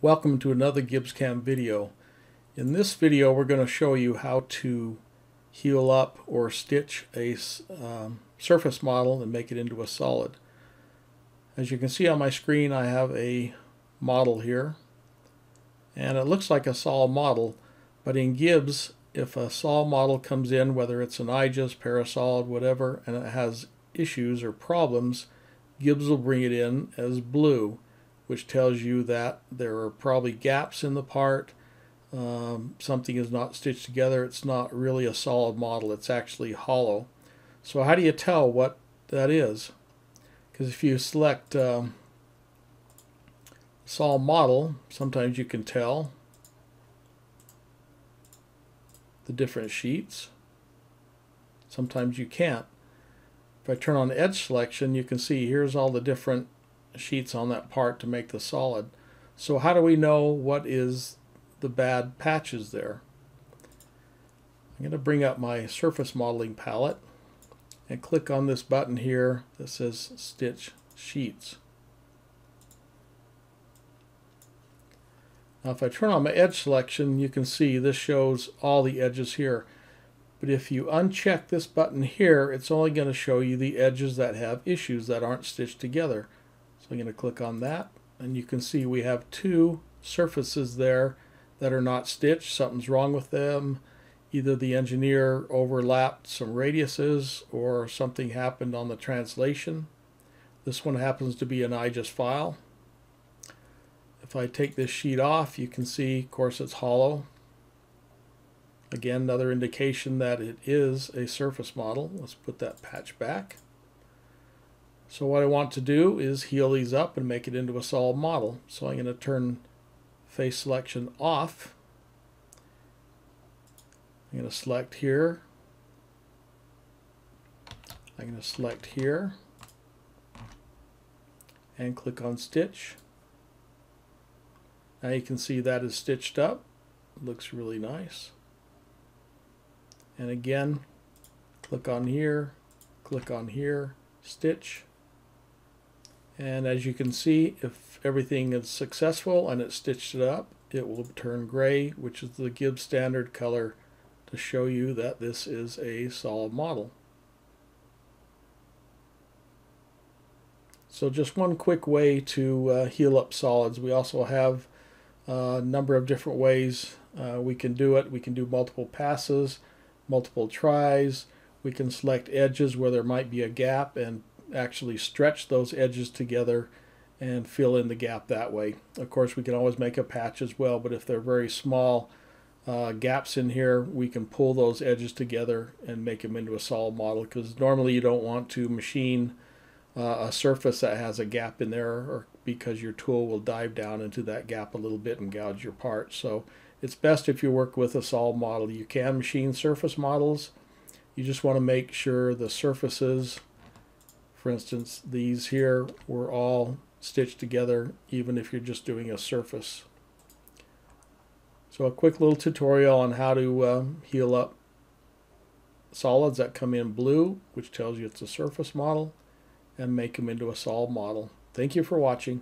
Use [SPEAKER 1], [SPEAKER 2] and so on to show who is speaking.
[SPEAKER 1] Welcome to another GibbsCAM video. In this video we're going to show you how to heal up or stitch a um, surface model and make it into a solid. As you can see on my screen I have a model here and it looks like a sol model but in Gibbs if a sol model comes in whether it's an IGES, Parasolid, whatever and it has issues or problems Gibbs will bring it in as blue which tells you that there are probably gaps in the part. Um, something is not stitched together. It's not really a solid model. It's actually hollow. So how do you tell what that is? Because if you select um, solid model, sometimes you can tell the different sheets. Sometimes you can't. If I turn on edge selection, you can see here's all the different sheets on that part to make the solid. So how do we know what is the bad patches there? I'm going to bring up my surface modeling palette and click on this button here that says Stitch Sheets. Now if I turn on my edge selection, you can see this shows all the edges here. But if you uncheck this button here, it's only going to show you the edges that have issues that aren't stitched together. So I'm going to click on that and you can see we have two surfaces there that are not stitched. Something's wrong with them. Either the engineer overlapped some radiuses or something happened on the translation. This one happens to be an IGES file. If I take this sheet off, you can see, of course, it's hollow. Again, another indication that it is a surface model. Let's put that patch back. So what I want to do is heal these up and make it into a solid model. So I'm going to turn face selection off. I'm going to select here. I'm going to select here and click on stitch. Now you can see that is stitched up. looks really nice. And again, click on here, click on here, stitch. And as you can see, if everything is successful and it stitched it up, it will turn gray, which is the Gibbs standard color to show you that this is a solid model. So just one quick way to uh, heal up solids. We also have a number of different ways uh, we can do it. We can do multiple passes, multiple tries. We can select edges where there might be a gap and actually stretch those edges together and fill in the gap that way. Of course, we can always make a patch as well, but if they're very small uh, gaps in here, we can pull those edges together and make them into a solid model because normally you don't want to machine uh, a surface that has a gap in there or because your tool will dive down into that gap a little bit and gouge your part. So it's best if you work with a solid model. You can machine surface models. You just want to make sure the surfaces for instance, these here were all stitched together even if you're just doing a surface. So a quick little tutorial on how to uh, heal up solids that come in blue, which tells you it's a surface model, and make them into a solid model. Thank you for watching.